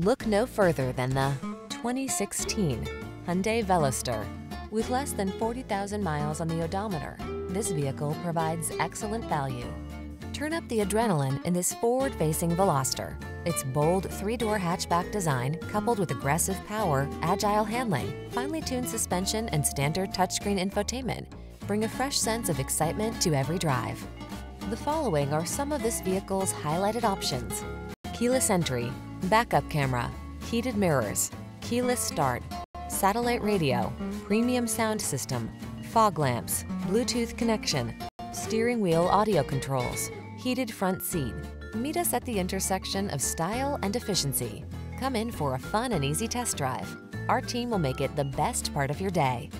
Look no further than the 2016 Hyundai Veloster. With less than 40,000 miles on the odometer, this vehicle provides excellent value. Turn up the adrenaline in this forward-facing Veloster. Its bold three-door hatchback design, coupled with aggressive power, agile handling, finely tuned suspension, and standard touchscreen infotainment, bring a fresh sense of excitement to every drive. The following are some of this vehicle's highlighted options. Keyless entry, backup camera, heated mirrors, keyless start, satellite radio, premium sound system, fog lamps, Bluetooth connection, steering wheel audio controls, heated front seat. Meet us at the intersection of style and efficiency. Come in for a fun and easy test drive. Our team will make it the best part of your day.